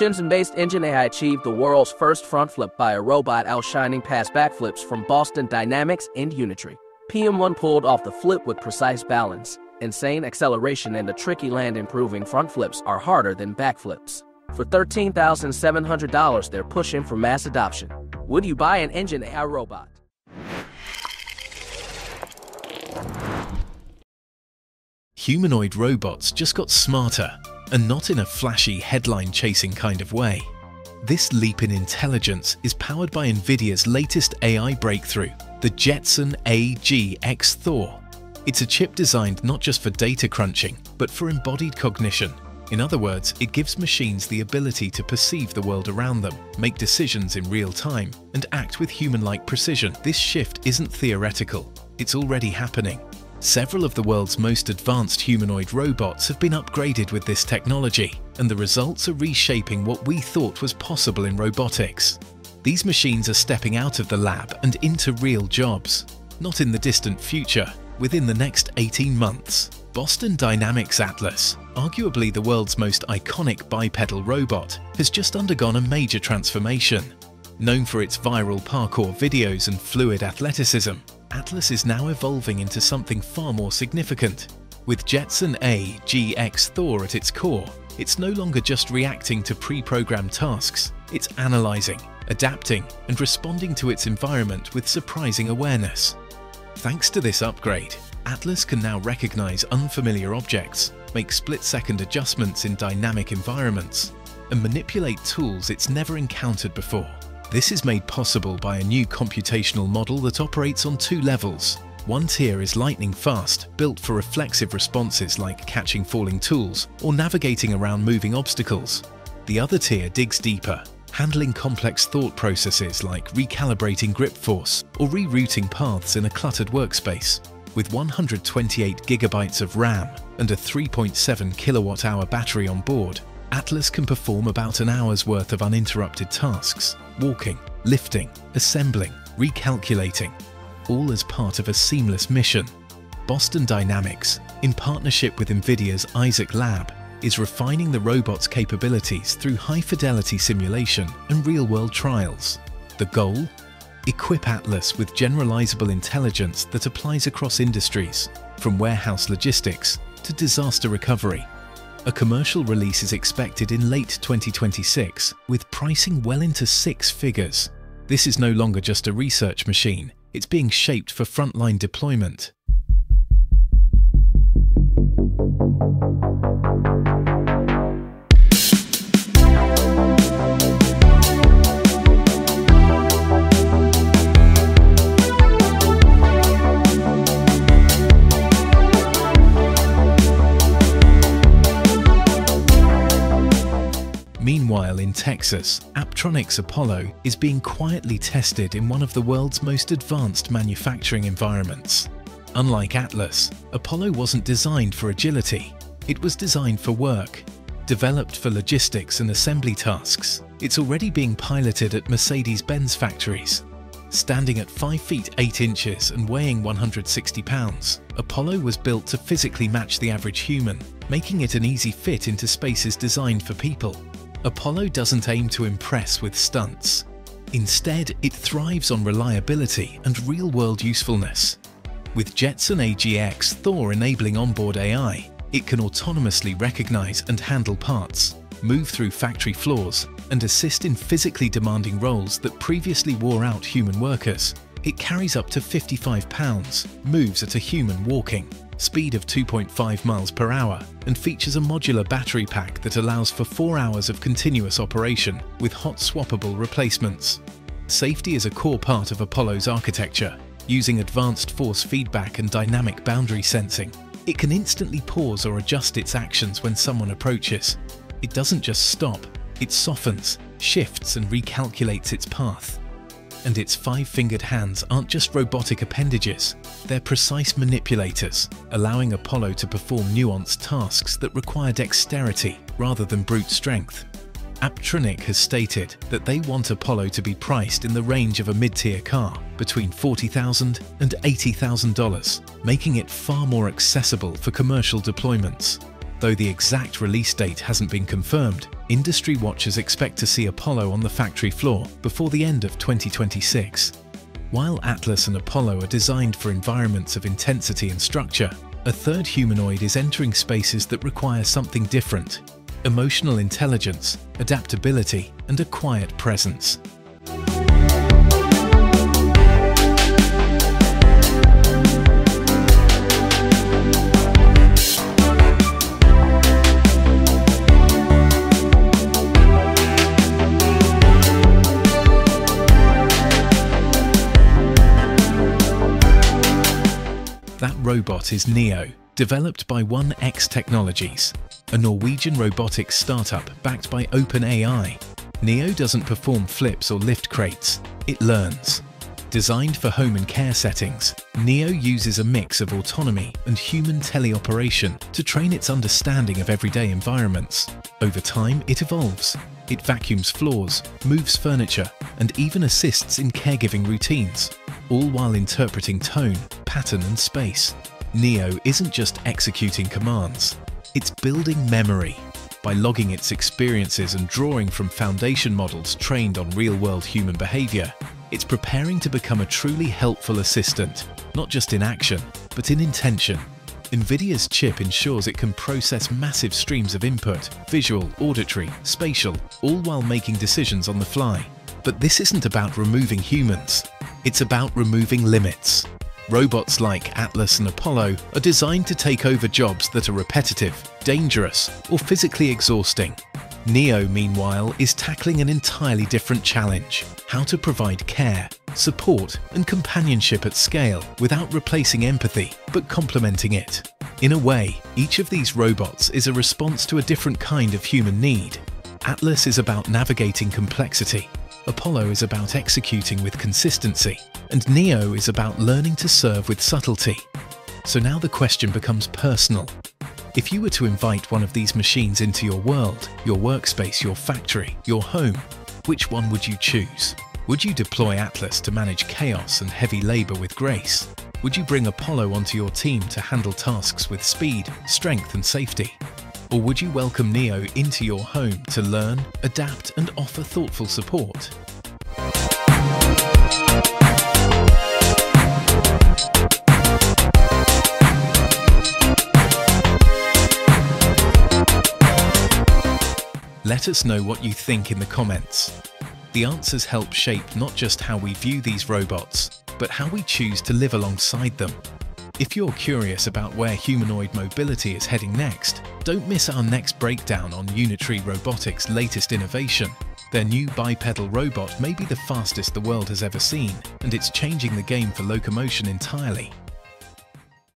Shenzhen-based Engine AI achieved the world's first front flip by a robot outshining past backflips from Boston Dynamics and Unitree. PM1 pulled off the flip with precise balance. Insane acceleration and a tricky land improving front flips are harder than backflips. For $13,700, they're pushing for mass adoption. Would you buy an Engine AI robot? Humanoid robots just got smarter, and not in a flashy headline-chasing kind of way. This leap in intelligence is powered by NVIDIA's latest AI breakthrough, the Jetson AGX Thor. It's a chip designed not just for data crunching, but for embodied cognition. In other words, it gives machines the ability to perceive the world around them, make decisions in real time, and act with human-like precision. This shift isn't theoretical, it's already happening. Several of the world's most advanced humanoid robots have been upgraded with this technology, and the results are reshaping what we thought was possible in robotics. These machines are stepping out of the lab and into real jobs, not in the distant future, within the next 18 months. Boston Dynamics Atlas, arguably the world's most iconic bipedal robot, has just undergone a major transformation. Known for its viral parkour videos and fluid athleticism, Atlas is now evolving into something far more significant. With Jetson AGX Thor at its core, it's no longer just reacting to pre-programmed tasks, it's analyzing, adapting, and responding to its environment with surprising awareness. Thanks to this upgrade, Atlas can now recognize unfamiliar objects, make split-second adjustments in dynamic environments, and manipulate tools it's never encountered before. This is made possible by a new computational model that operates on two levels. One tier is lightning fast, built for reflexive responses like catching falling tools or navigating around moving obstacles. The other tier digs deeper, handling complex thought processes like recalibrating grip force or rerouting paths in a cluttered workspace. With 128 gigabytes of RAM and a 3.7 kilowatt hour battery on board, Atlas can perform about an hour's worth of uninterrupted tasks, walking, lifting, assembling, recalculating, all as part of a seamless mission. Boston Dynamics, in partnership with NVIDIA's Isaac Lab, is refining the robot's capabilities through high-fidelity simulation and real-world trials. The goal? Equip Atlas with generalizable intelligence that applies across industries, from warehouse logistics to disaster recovery. A commercial release is expected in late 2026, with pricing well into six figures. This is no longer just a research machine, it's being shaped for frontline deployment. In Texas, Apptronik's Apollo is being quietly tested in one of the world's most advanced manufacturing environments. Unlike Atlas, Apollo wasn't designed for agility. It was designed for work. Developed for logistics and assembly tasks, it's already being piloted at Mercedes-Benz factories. Standing at 5 feet 8 inches and weighing 160 pounds, Apollo was built to physically match the average human, making it an easy fit into spaces designed for people. Apollo doesn't aim to impress with stunts. Instead, it thrives on reliability and real-world usefulness. With Jetson AGX Thor enabling onboard AI, it can autonomously recognize and handle parts, move through factory floors, and assist in physically demanding roles that previously wore out human workers. It carries up to 55 pounds, moves at a human walking, speed of 2.5 miles per hour, and features a modular battery pack that allows for 4 hours of continuous operation with hot swappable replacements. Safety is a core part of Apollo's architecture, using advanced force feedback and dynamic boundary sensing. It can instantly pause or adjust its actions when someone approaches. It doesn't just stop, it softens, shifts and recalculates its path. And its five-fingered hands aren't just robotic appendages, they're precise manipulators, allowing Apollo to perform nuanced tasks that require dexterity rather than brute strength. Apptronik has stated that they want Apollo to be priced in the range of a mid-tier car, between $40,000 and $80,000, making it far more accessible for commercial deployments. Though the exact release date hasn't been confirmed, industry watchers expect to see Apollo on the factory floor before the end of 2026. While Atlas and Apollo are designed for environments of intensity and structure, a third humanoid is entering spaces that require something different emotional intelligence, adaptability, and a quiet presence. That robot is Neo, developed by 1X Technologies, a Norwegian robotics startup backed by OpenAI. Neo doesn't perform flips or lift crates, it learns. Designed for home and care settings, Neo uses a mix of autonomy and human teleoperation to train its understanding of everyday environments. Over time, it evolves. It vacuums floors, moves furniture, and even assists in caregiving routines, all while interpreting tone, pattern and space. Neo isn't just executing commands, it's building memory. By logging its experiences and drawing from foundation models trained on real-world human behavior, it's preparing to become a truly helpful assistant, not just in action, but in intention. NVIDIA's chip ensures it can process massive streams of input, visual, auditory, spatial, all while making decisions on the fly. But this isn't about removing humans, it's about removing limits. Robots like Atlas and Apollo are designed to take over jobs that are repetitive, dangerous, or physically exhausting. Neo, meanwhile, is tackling an entirely different challenge how to provide care, support, and companionship at scale without replacing empathy, but complementing it. In a way, each of these robots is a response to a different kind of human need. Atlas is about navigating complexity, Apollo is about executing with consistency, and Neo is about learning to serve with subtlety. So now the question becomes personal. If you were to invite one of these machines into your world, your workspace, your factory, your home, which one would you choose? Would you deploy Atlas to manage chaos and heavy labor with grace? Would you bring Apollo onto your team to handle tasks with speed, strength and safety? Or would you welcome Neo into your home to learn, adapt and offer thoughtful support? Let us know what you think in the comments. The answers help shape not just how we view these robots, but how we choose to live alongside them. If you're curious about where humanoid mobility is heading next, don't miss our next breakdown on Unitree Robotics' latest innovation. Their new bipedal robot may be the fastest the world has ever seen, and it's changing the game for locomotion entirely.